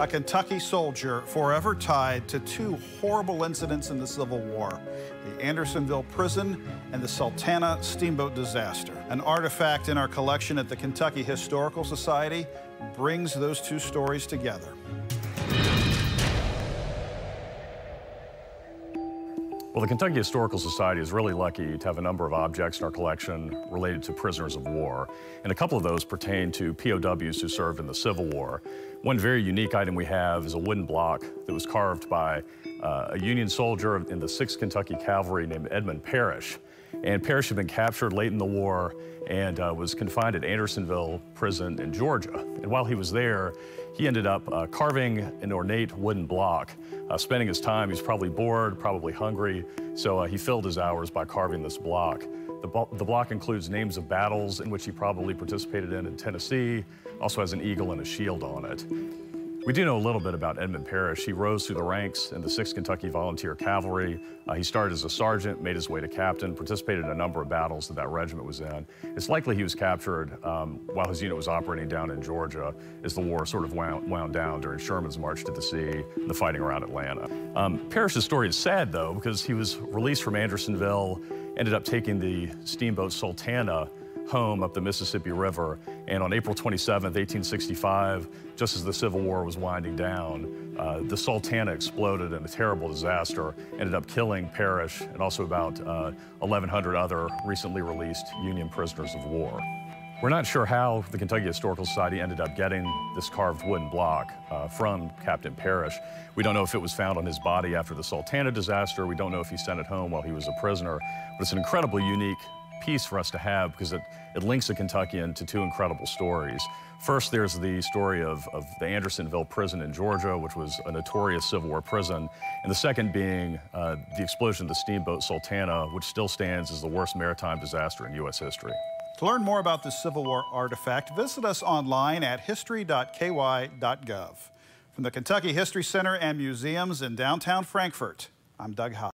a Kentucky soldier forever tied to two horrible incidents in the Civil War the Andersonville prison and the Sultana steamboat disaster. An artifact in our collection at the Kentucky Historical Society brings those two stories together. Well, the Kentucky Historical Society is really lucky to have a number of objects in our collection related to prisoners of war, and a couple of those pertain to POWs who served in the Civil War. One very unique item we have is a wooden block that was carved by uh, a Union soldier in the 6th Kentucky Cavalry named Edmund Parrish. And Parrish had been captured late in the war and uh, was confined at Andersonville Prison in Georgia. And while he was there, he ended up uh, carving an ornate wooden block. Uh, spending his time, he was probably bored, probably hungry, so uh, he filled his hours by carving this block. The, the, block includes names of battles in which he probably participated in in Tennessee, also has an eagle and a shield on it. We do know a little bit about Edmund Parrish. He rose through the ranks in the 6th Kentucky Volunteer Cavalry. Uh, he started as a sergeant, made his way to captain, participated in a number of battles that that regiment was in. It's likely he was captured um, while his unit was operating down in Georgia as the war sort of wound, wound down during Sherman's march to the sea, the fighting around Atlanta. Um, Parrish's story is sad, though, because he was released from Andersonville, ended up taking the steamboat Sultana home up the Mississippi River. And on April 27, 1865, just as the Civil War was winding down, uh, the Sultana exploded in a terrible disaster, ended up killing Parrish and also about uh, 1,100 other recently released Union prisoners of war. We're not sure how the Kentucky Historical Society ended up getting this carved wooden block uh, from Captain Parrish. We don't know if it was found on his body after the Sultana disaster. We don't know if he sent it home while he was a prisoner. But it's an incredibly unique piece for us to have because it, it links a Kentuckian to two incredible stories. First, there's the story of, of the Andersonville prison in Georgia, which was a notorious Civil War prison, and the second being uh, the explosion of the steamboat Sultana, which still stands as the worst maritime disaster in U.S. history. To learn more about this Civil War artifact, visit us online at history.ky.gov. From the Kentucky History Center and Museums in downtown Frankfort, I'm Doug Howe.